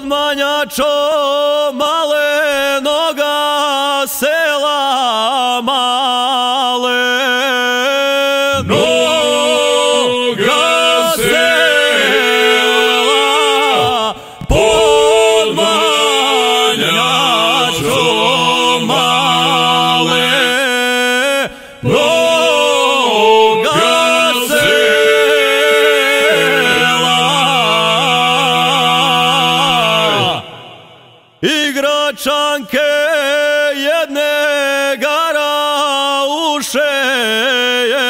Подманячо маленога села мале. čanke igračanke jedne gara uše je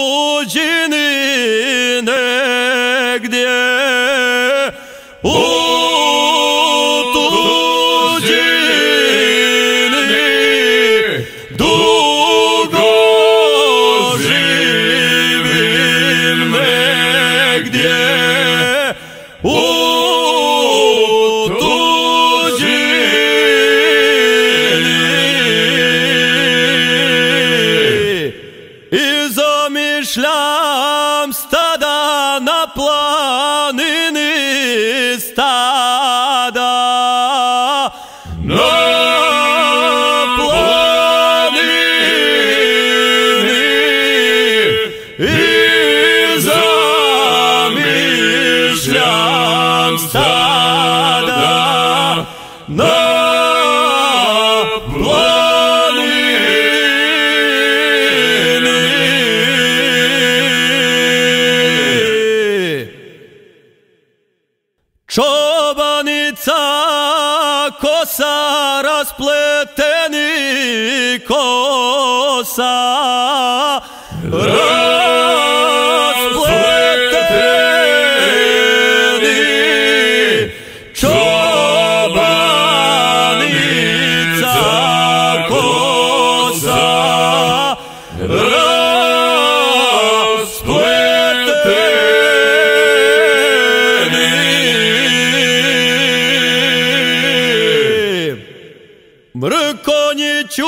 tuđini negdje u tuđini dugo živim negdje planini stada na planini i zamišljam stada kosa raspleteni kosa. 就